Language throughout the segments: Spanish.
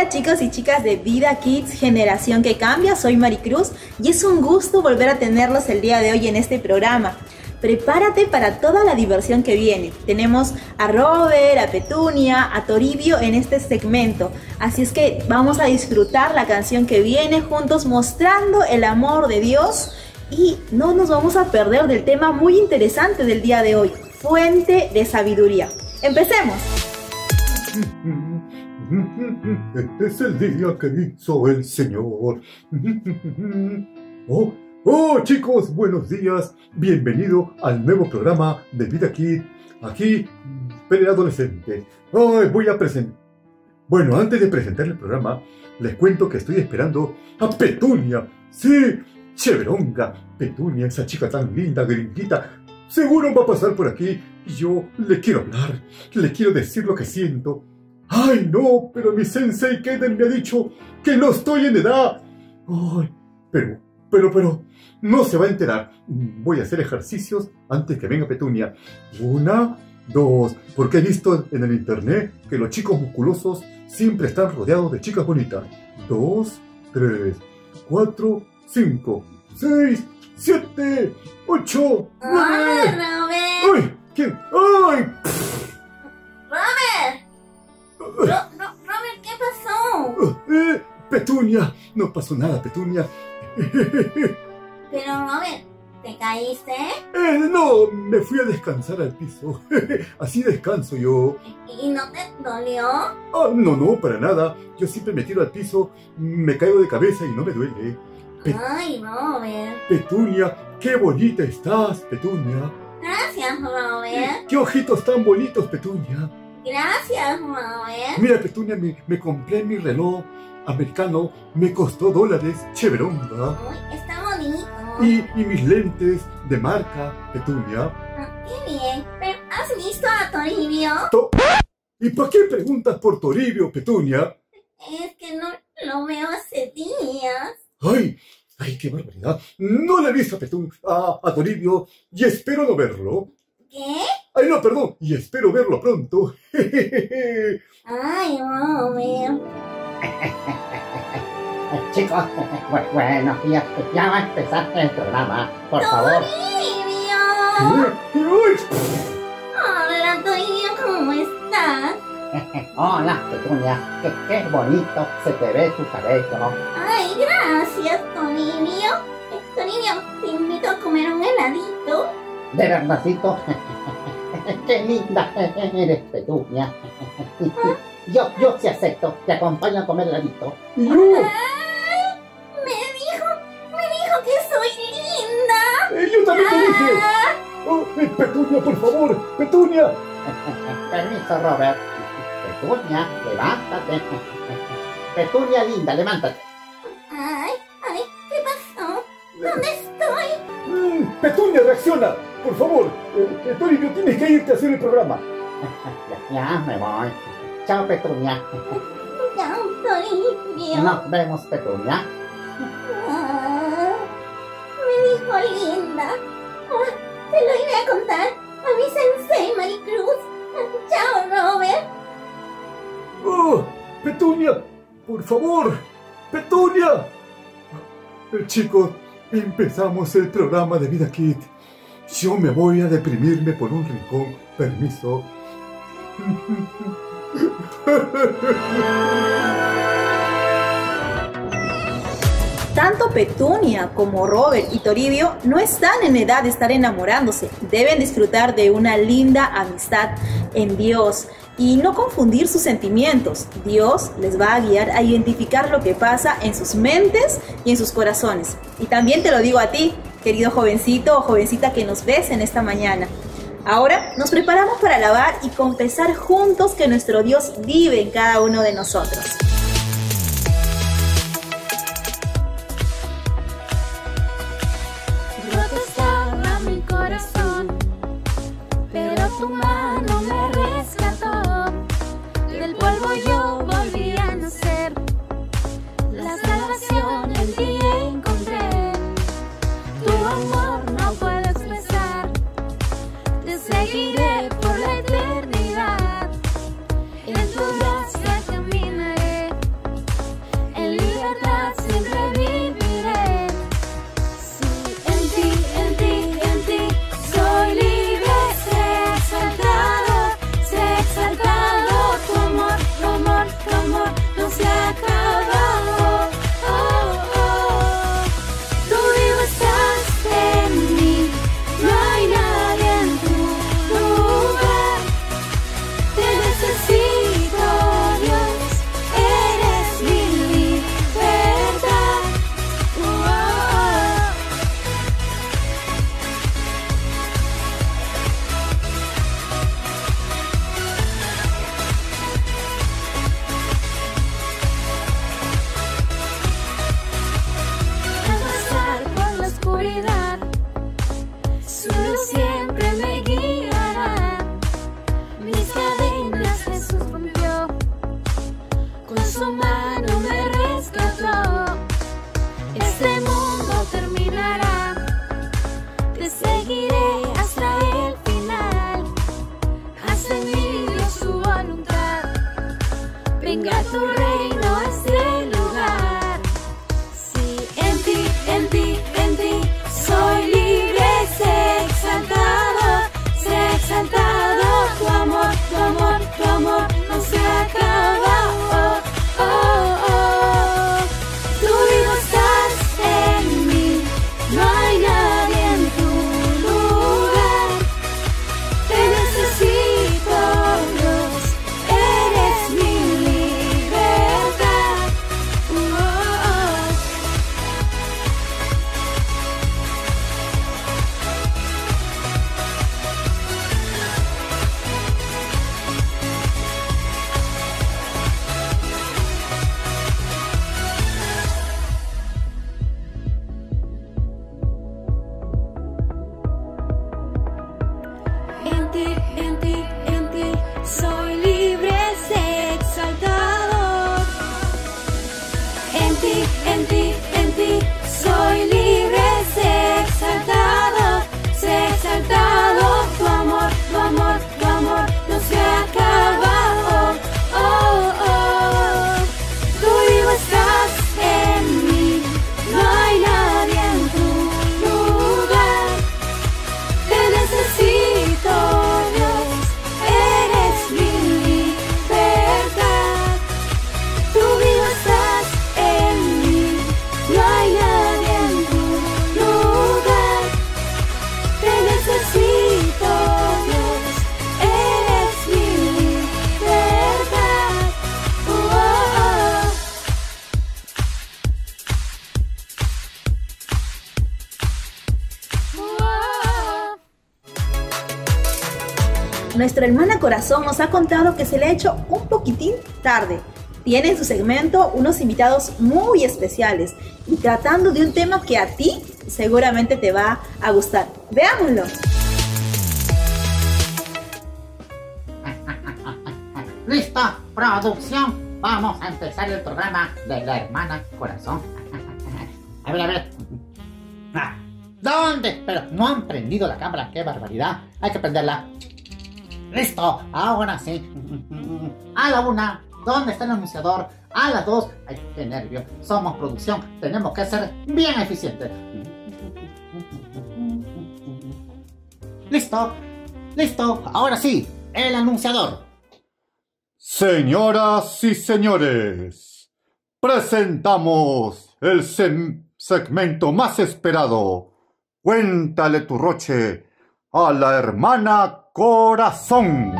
Hola chicos y chicas de Vida Kids Generación que Cambia, soy Maricruz y es un gusto volver a tenerlos el día de hoy en este programa. Prepárate para toda la diversión que viene. Tenemos a Robert, a Petunia, a Toribio en este segmento. Así es que vamos a disfrutar la canción que viene juntos mostrando el amor de Dios y no nos vamos a perder del tema muy interesante del día de hoy, fuente de sabiduría. Empecemos. Es el día que hizo el Señor. Oh, oh, chicos, buenos días. Bienvenido al nuevo programa de Vida Kid. Aquí, preadolescente. Ay, voy a presentar. Bueno, antes de presentar el programa, les cuento que estoy esperando a Petunia. Sí, chéveronga. Petunia, esa chica tan linda, gringuita. Seguro va a pasar por aquí y yo le quiero hablar, le quiero decir lo que siento. ¡Ay, no! Pero mi sensei Kaden me ha dicho que no estoy en edad. ¡Ay! Pero, pero, pero, no se va a enterar. Voy a hacer ejercicios antes que venga Petunia. Una, dos, porque he visto en el internet que los chicos musculosos siempre están rodeados de chicas bonitas. Dos, tres, cuatro, cinco, seis, siete, ocho, ¡Hola, nueve. Robert! ¡Ay! ¿Quién? ¡Ay! ¡Robert! Ro- Ro- Robert, ¿qué pasó? Eh, Petunia, no pasó nada, Petunia. Pero, Robert, ¿te caíste? Eh, no, me fui a descansar al piso. Así descanso yo. ¿Y no te dolió? Ah, no, no, para nada. Yo siempre me tiro al piso, me caigo de cabeza y no me duele. Pe- Ay, Robert. Petunia, qué bonita estás, Petunia. Gracias, Robert. Qué ojitos tan bonitos, Petunia. Gracias, Robert. Mira, Petunia, me, me compré mi reloj americano, me costó dólares, chéveronga. Uy, está bonito. Y, y mis lentes de marca, Petunia. Ah, Qué bien. Pero, ¿has visto a Toribio? ¿Y para qué preguntas por Toribio, Petunia? Es que no lo veo hace días. ¡Ay! ¡Ay, qué barbaridad! No le he visto a, Petun a, a Toribio y espero no verlo. ¿Qué? ¡Ay, no, perdón! Y espero verlo pronto. Ay, Robert. Chicos, bu- buenos días. Ya va a empezar el programa. Por favor. Hola, Toribio, ¿cómo estás? Hola, Petunia. Qué, qué bonito se te ve tu cabello. Ay, gracias, Toribio. Eh, Toribio, te invito a comer un heladito. De verdadcito. Qué linda eres, Petunia. Yo, yo sí acepto. Te acompaño a comer heladito. Ay, me dijo, me dijo que soy linda. ¡Eh, ¡Yo también te dije! Ah, Oh, eh, ¡Petunia, por favor! ¡Petunia! Permiso, Robert. Petunia, levántate. Petunia linda, levántate. Ay, ay, ¿qué pasó? ¿Dónde estoy? Mm, ¡Petunia, reacciona! Por favor, eh, Toribio, tienes que irte a hacer el programa. Ya, me voy. Chao, Petunia. Chao, Toribio. Nos vemos, Petunia. Ah, me dijo linda. Ah, te lo iré a contar a mi sensei Maricruz. Chao, Robert. ¡Oh! ¡Petunia! ¡Por favor! ¡Petunia! Eh, chicos, empezamos el programa de Vida Kid. Yo me voy a deprimirme por un rincón. Permiso. Tanto Petunia como Robert y Toribio no están en edad de estar enamorándose. Deben disfrutar de una linda amistad en Dios y no confundir sus sentimientos. Dios les va a guiar a identificar lo que pasa en sus mentes y en sus corazones. Y también te lo digo a ti, querido jovencito o jovencita que nos ves en esta mañana. Ahora nos preparamos para alabar y confesar juntos que nuestro Dios vive en cada uno de nosotros. Su voluntad, venga tu reino a este lugar. Sí, en ti, en ti, en ti, soy libre, sé exaltado, sé exaltado, tu amor, tu amor En Nuestra hermana Corazón nos ha contado que se le ha hecho un poquitín tarde. Tiene en su segmento unos invitados muy especiales y tratando de un tema que a ti seguramente te va a gustar. Veámoslo. ¿Listo? Producción. Vamos a empezar el programa de la hermana corazón. A ver, a ver. Ah, ¿Dónde? Pero no han prendido la cámara. ¡Qué barbaridad! Hay que prenderla. ¡Listo! Ahora sí. A la una. ¿Dónde está el anunciador? A las dos. ¡Ay, qué nervio! Somos producción. Tenemos que ser bien eficientes. ¿Listo? ¿Listo? Ahora sí. El anunciador. Señoras y señores, presentamos el segmento más esperado. Cuéntale tu roche a la hermana corazón.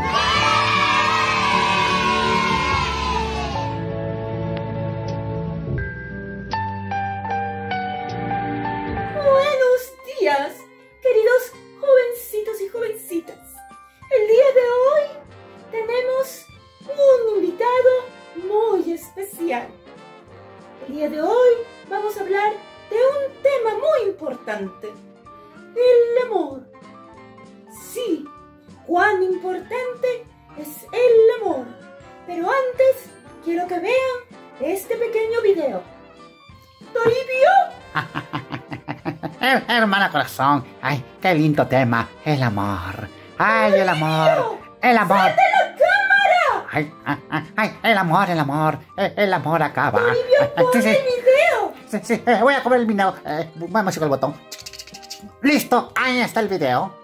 Eh, hermana corazón, ay, qué lindo tema, el amor. Ay, el amor, el amor. Ay, ay, ay, ay, el amor, el amor, eh, el amor acaba. Toribio, Ay, pon sí, sí, el video. sí, sí, eh, voy a comer el video. Eh, vamos con el botón. Listo, ahí está el video.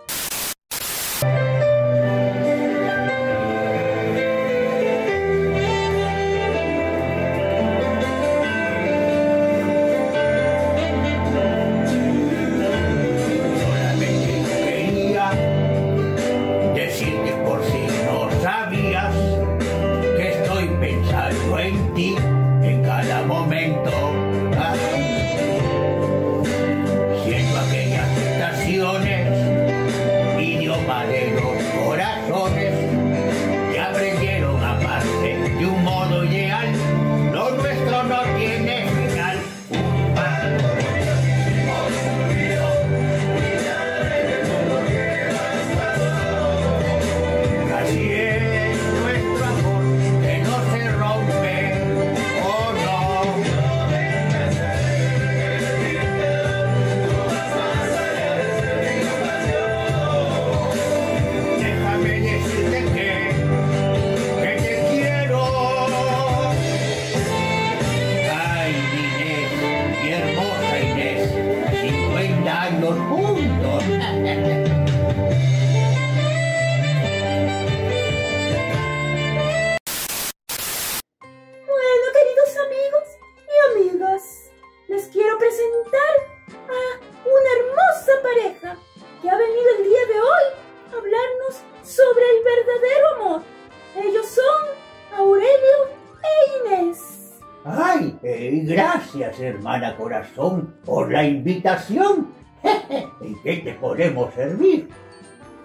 Gracias, hermana corazón, por la invitación. ¿En qué te podemos servir?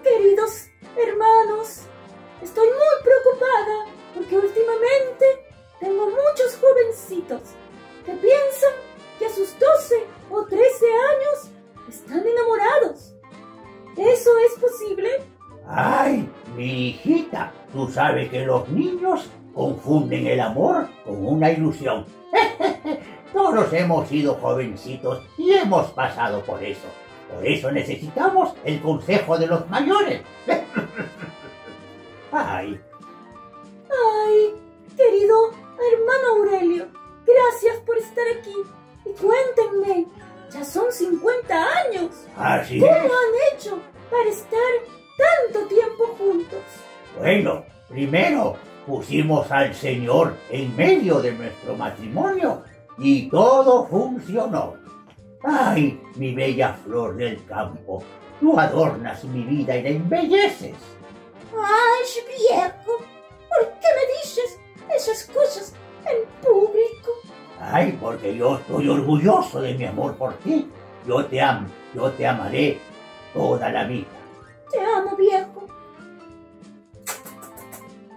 Queridos hermanos, estoy muy preocupada porque últimamente tengo muchos jovencitos que piensan que a sus 12 o 13 años están enamorados. ¿Eso es posible? Ay, mi hijita, tú sabes que los niños confunden el amor con una ilusión. Todos hemos sido jovencitos y hemos pasado por eso. Por eso necesitamos el consejo de los mayores. Ay, Ay, querido hermano Aurelio, gracias por estar aquí. Y cuéntenme, ya son 50 años. así ¿Cómo es. han hecho para estar tanto tiempo juntos? Bueno, primero pusimos al Señor en medio de nuestro matrimonio y todo funcionó. Ay, mi bella flor del campo, tú adornas mi vida y la embelleces. Ay, viejo, ¿por qué me dices esas cosas en público? Ay, porque yo estoy orgulloso de mi amor por ti. Yo te amo, yo te amaré toda la vida. Te amo, viejo.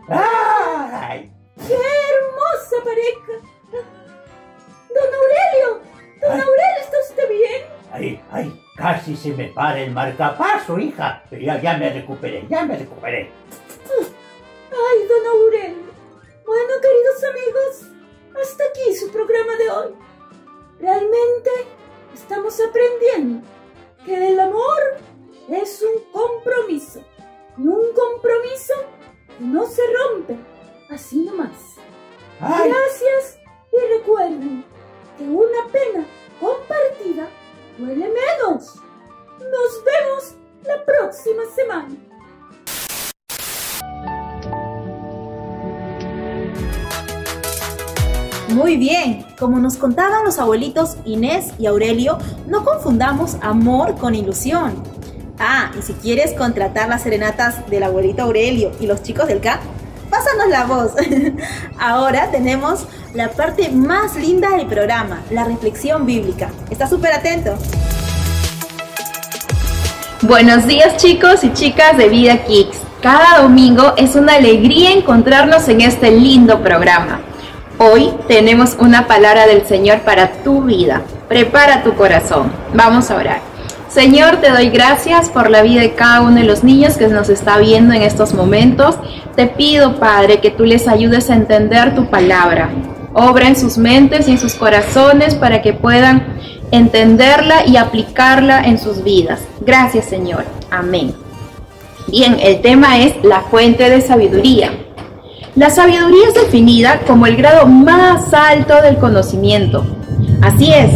¡Ay! ¡Qué hermosa pareja! Don Aurelio, don Ay. Aurelio, ¿está usted bien? ¡Ay, ay! Casi se me para el marcapaso, hija. Pero ya, ya me recuperé, ya me recuperé. Ay, don Aurelio. Bueno, queridos amigos, hasta aquí su programa de hoy. Realmente estamos aprendiendo que el amor es un compromiso. Y un compromiso que no se rompe así nomás. ¡Ay! Gracias y recuerden que una pena compartida duele menos. Nos vemos la próxima semana. Muy bien, como nos contaban los abuelitos Inés y Aurelio, no confundamos amor con ilusión. Ah, y si quieres contratar las serenatas del abuelito Aurelio y los chicos del CAP, pásanos la voz. Ahora tenemos la parte más linda del programa, la reflexión bíblica. ¿Estás súper atento? Buenos días chicos y chicas de Vida Kicks. Cada domingo es una alegría encontrarnos en este lindo programa. Hoy tenemos una palabra del Señor para tu vida. Prepara tu corazón. Vamos a orar. Señor, te doy gracias por la vida de cada uno de los niños que nos está viendo en estos momentos. Te pido, Padre, que tú les ayudes a entender tu palabra. Obra en sus mentes y en sus corazones para que puedan entenderla y aplicarla en sus vidas. Gracias, Señor. Amén. Bien, el tema es la fuente de sabiduría. La sabiduría es definida como el grado más alto del conocimiento. Así es,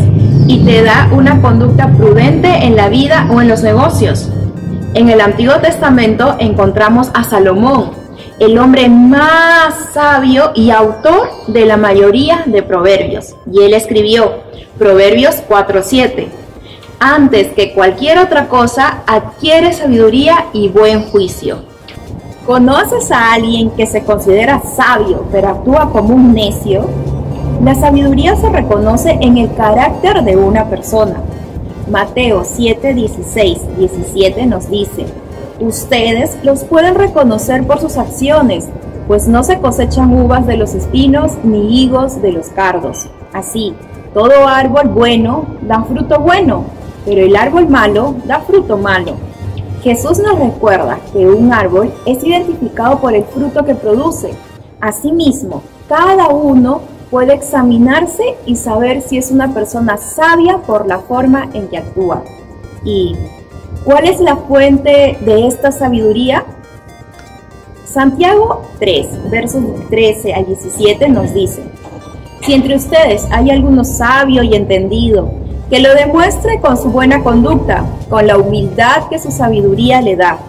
y te da una conducta prudente en la vida o en los negocios. En el Antiguo Testamento encontramos a Salomón, el hombre más sabio y autor de la mayoría de proverbios. Y él escribió Proverbios 4.7. Antes que cualquier otra cosa, adquiere sabiduría y buen juicio. ¿Conoces a alguien que se considera sabio pero actúa como un necio? La sabiduría se reconoce en el carácter de una persona. Mateo 7, 16, 17 nos dice, Ustedes los pueden reconocer por sus acciones, pues no se cosechan uvas de los espinos ni higos de los cardos. Así, todo árbol bueno da fruto bueno, pero el árbol malo da fruto malo. Jesús nos recuerda que un árbol es identificado por el fruto que produce. Asimismo, cada uno puede examinarse y saber si es una persona sabia por la forma en que actúa. ¿Y cuál es la fuente de esta sabiduría? Santiago 3, versos 13 a 17 nos dice, si entre ustedes hay alguno sabio y entendido, que lo demuestre con su buena conducta, con la humildad que su sabiduría le da.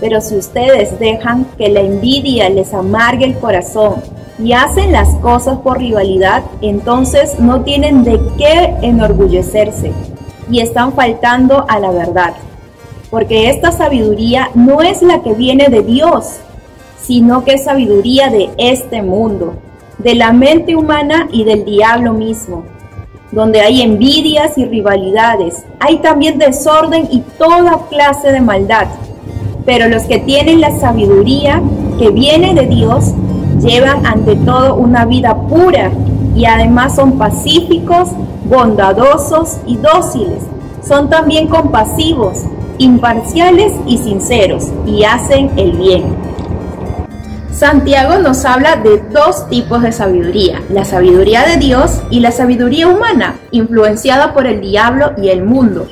Pero si ustedes dejan que la envidia les amargue el corazón y hacen las cosas por rivalidad, entonces no tienen de qué enorgullecerse y están faltando a la verdad. Porque esta sabiduría no es la que viene de Dios, sino que es sabiduría de este mundo, de la mente humana y del diablo mismo, donde hay envidias y rivalidades, hay también desorden y toda clase de maldad. Pero los que tienen la sabiduría que viene de Dios llevan ante todo una vida pura y además son pacíficos, bondadosos y dóciles. Son también compasivos, imparciales y sinceros y hacen el bien. Santiago nos habla de dos tipos de sabiduría, la sabiduría de Dios y la sabiduría humana, influenciada por el diablo y el mundo.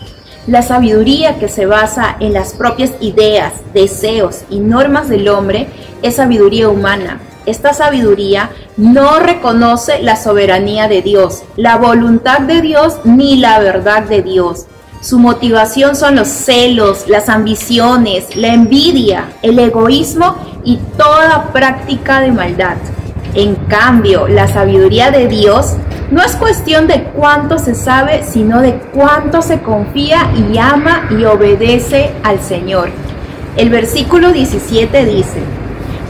La sabiduría que se basa en las propias ideas, deseos y normas del hombre es sabiduría humana. Esta sabiduría no reconoce la soberanía de Dios, la voluntad de Dios ni la verdad de Dios. Su motivación son los celos, las ambiciones, la envidia, el egoísmo y toda práctica de maldad. En cambio, la sabiduría de Dios no es cuestión de cuánto se sabe, sino de cuánto se confía y ama y obedece al Señor. El versículo 17 dice,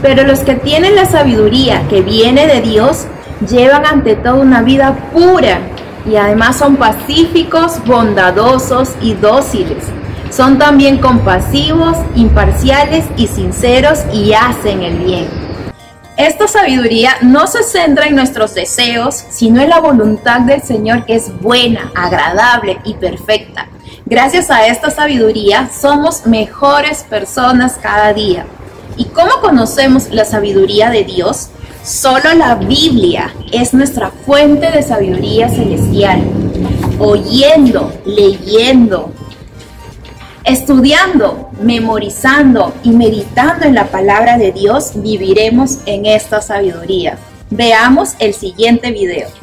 pero los que tienen la sabiduría que viene de Dios llevan ante todo una vida pura y además son pacíficos, bondadosos y dóciles. Son también compasivos, imparciales y sinceros y hacen el bien. Esta sabiduría no se centra en nuestros deseos, sino en la voluntad del Señor que es buena, agradable y perfecta. Gracias a esta sabiduría somos mejores personas cada día. ¿Y cómo conocemos la sabiduría de Dios? Solo la Biblia es nuestra fuente de sabiduría celestial. Oyendo, leyendo, estudiando, memorizando y meditando en la palabra de Dios, viviremos en esta sabiduría. Veamos el siguiente video.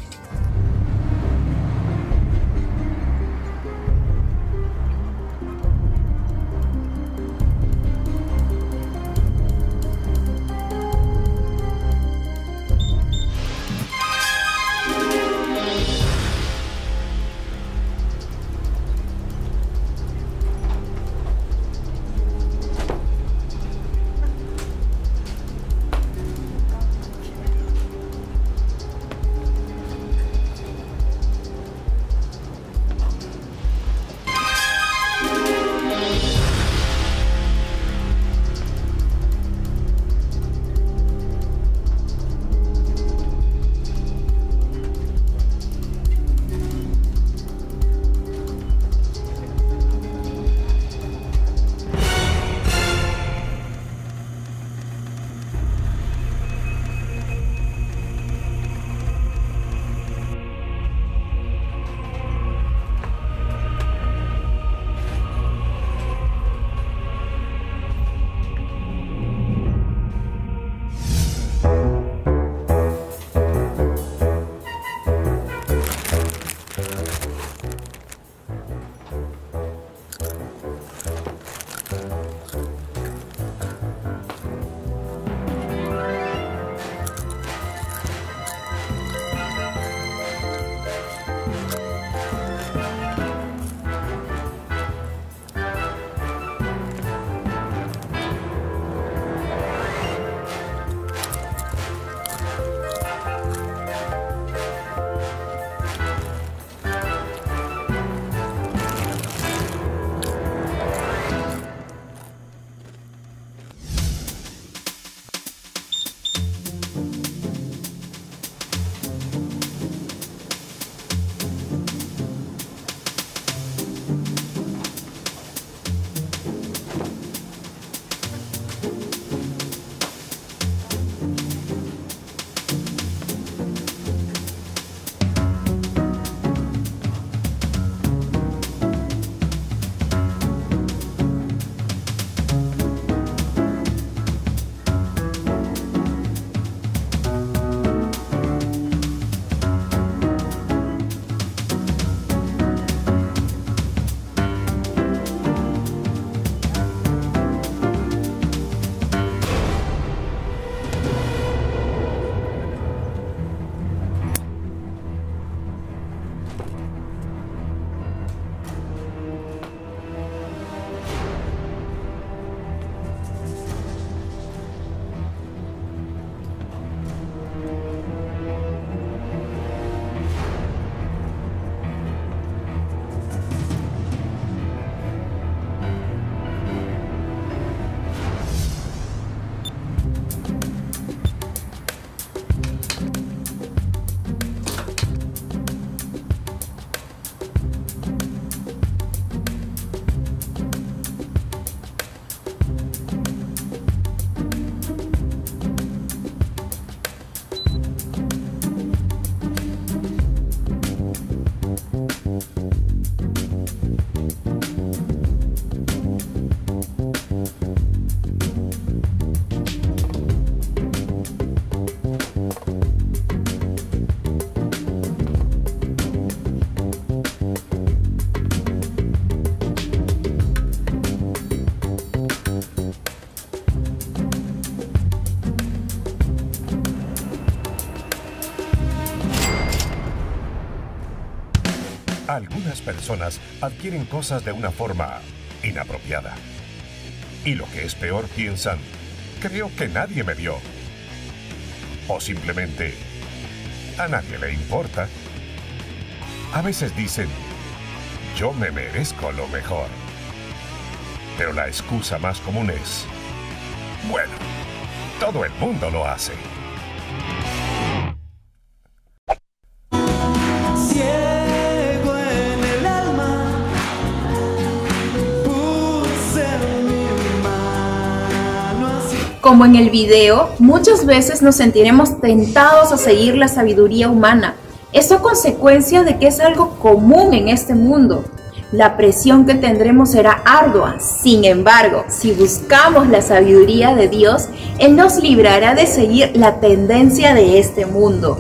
Algunas personas adquieren cosas de una forma inapropiada. Y lo que es peor, piensan, creo que nadie me vio. O simplemente, a nadie le importa. A veces dicen, yo me merezco lo mejor. Pero la excusa más común es, bueno, todo el mundo lo hace. Como en el video, muchas veces nos sentiremos tentados a seguir la sabiduría humana. Esto a consecuencia de que es algo común en este mundo. La presión que tendremos será ardua. Sin embargo, si buscamos la sabiduría de Dios, Él nos librará de seguir la tendencia de este mundo.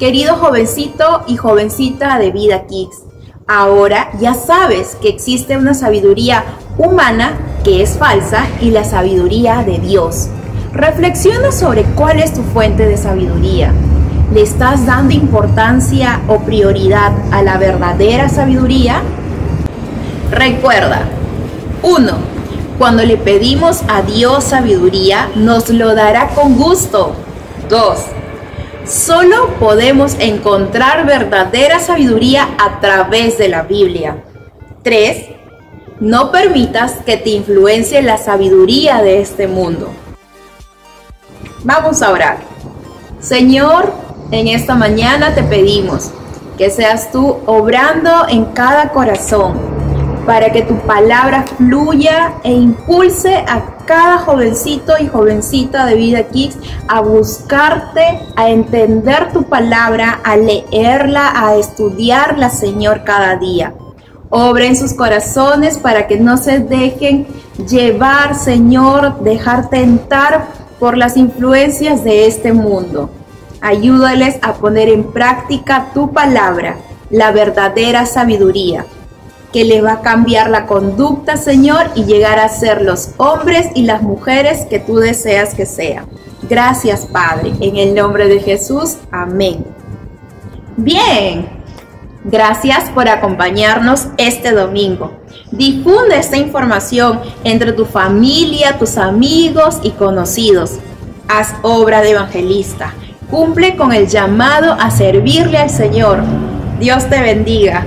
Querido jovencito y jovencita de Vida Kicks, ahora ya sabes que existe una sabiduría humana que es falsa y la sabiduría de Dios. Reflexiona sobre cuál es tu fuente de sabiduría. ¿Le estás dando importancia o prioridad a la verdadera sabiduría? Recuerda, 1. Cuando le pedimos a Dios sabiduría, nos lo dará con gusto. 2. Solo podemos encontrar verdadera sabiduría a través de la Biblia. 3. No permitas que te influencie la sabiduría de este mundo. Vamos a orar. Señor, en esta mañana te pedimos que seas tú obrando en cada corazón para que tu palabra fluya e impulse a cada jovencito y jovencita de Vida Kids a buscarte, a entender tu palabra, a leerla, a estudiarla, Señor, cada día. Obra en sus corazones para que no se dejen llevar, Señor, dejar tentar por las influencias de este mundo. Ayúdales a poner en práctica tu palabra, la verdadera sabiduría que le va a cambiar la conducta, Señor, y llegar a ser los hombres y las mujeres que tú deseas que sean. Gracias, Padre, en el nombre de Jesús. Amén. Bien, gracias por acompañarnos este domingo. Difunde esta información entre tu familia, tus amigos y conocidos. Haz obra de evangelista. Cumple con el llamado a servirle al Señor. Dios te bendiga.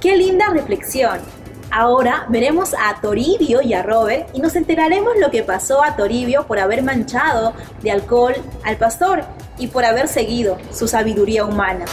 ¡Qué linda reflexión! Ahora veremos a Toribio y a Robert y nos enteraremos lo que pasó a Toribio por haber manchado de alcohol al pastor y por haber seguido su sabiduría humana.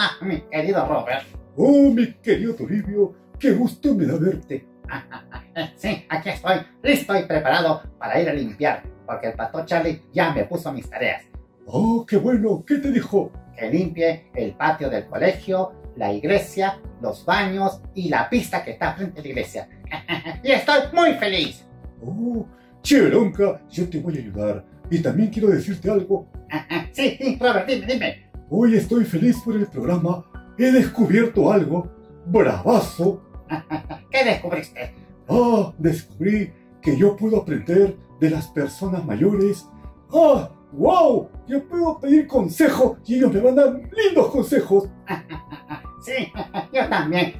Hola, mi querido Robert. Oh, mi querido Toribio, qué gusto me da verte. Sí, aquí estoy, listo y preparado para ir a limpiar, porque el pastor Charlie ya me puso mis tareas. Oh, qué bueno, ¿qué te dijo? Que limpie el patio del colegio, la iglesia, los baños y la pista que está frente a la iglesia. y estoy muy feliz. Oh, Cheronca, yo te voy a ayudar. Y también quiero decirte algo. Sí, sí, Robert, dime, dime. Hoy estoy feliz por el programa. He descubierto algo. Bravazo. ¿Qué descubriste? Ah, descubrí que yo puedo aprender de las personas mayores. Ah, wow. Yo puedo pedir consejo y ellos me van a dar lindos consejos. Sí, yo también.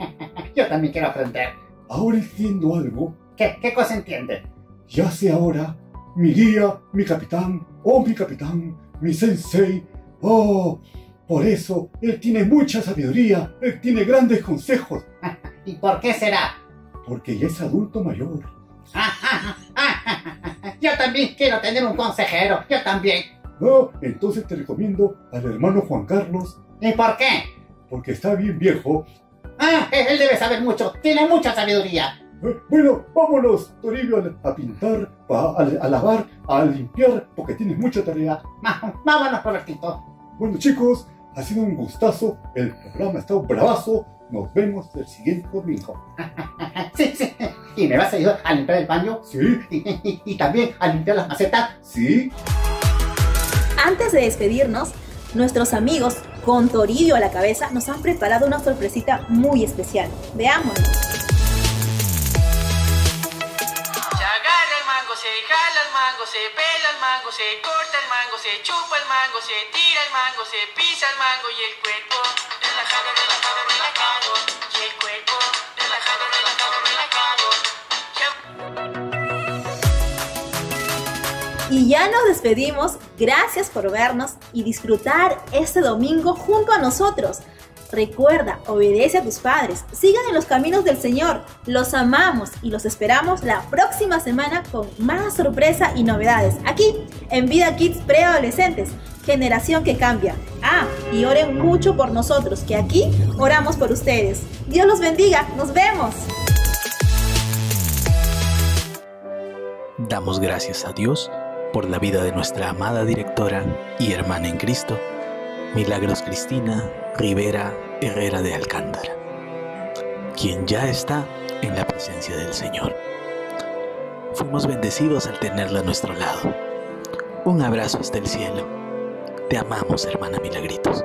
Yo también quiero aprender. Ahora entiendo algo. ¿Qué, qué cosa entiende? Ya sé ahora, mi guía, mi capitán, oh mi capitán, mi sensei, oh, por eso él tiene mucha sabiduría, él tiene grandes consejos, ¿Y por qué será? porque ya es adulto mayor. Yo también quiero tener un consejero. Yo también. Ah, entonces te recomiendo al hermano Juan Carlos, ¿Y por qué? porque está bien viejo. Ah, él debe saber mucho. Tiene mucha sabiduría. Eh, Bueno, vámonos, Toribio, a, pintar, a, a- a lavar, a limpiar, porque tienes mucha tarea. Vámonos, Robertito. Bueno, chicos, ha sido un gustazo, el programa está bravazo, nos vemos el siguiente domingo. Sí, sí. ¿Y me vas a ayudar a limpiar el baño? ¿Sí? Y, y- y también a limpiar las macetas. ¿Sí? Antes de despedirnos, nuestros amigos con Toribio a la cabeza nos han preparado una sorpresita muy especial. Veámoslo. Jala el mango, se pela el mango, se corta el mango, se chupa el mango, se tira el mango, se pisa el mango y el cuerpo relajado, relajado, relajado. Y el cuerpo relajado, relajado, relajado. Y ya nos despedimos. Gracias por vernos y disfrutar este domingo junto a nosotros. Recuerda, obedece a tus padres, sigan en los caminos del Señor, los amamos y los esperamos la próxima semana con más sorpresa y novedades, aquí en Vida Kids Preadolescentes, generación que cambia. Ah, y oren mucho por nosotros, que aquí oramos por ustedes. Dios los bendiga, nos vemos. Damos gracias a Dios por la vida de nuestra amada directora y hermana en Cristo, Milagros Cristina Rivera Herrera de Alcántara, quien ya está en la presencia del Señor. Fuimos bendecidos al tenerla a nuestro lado. Un abrazo hasta el cielo. Te amamos, hermana Milagritos.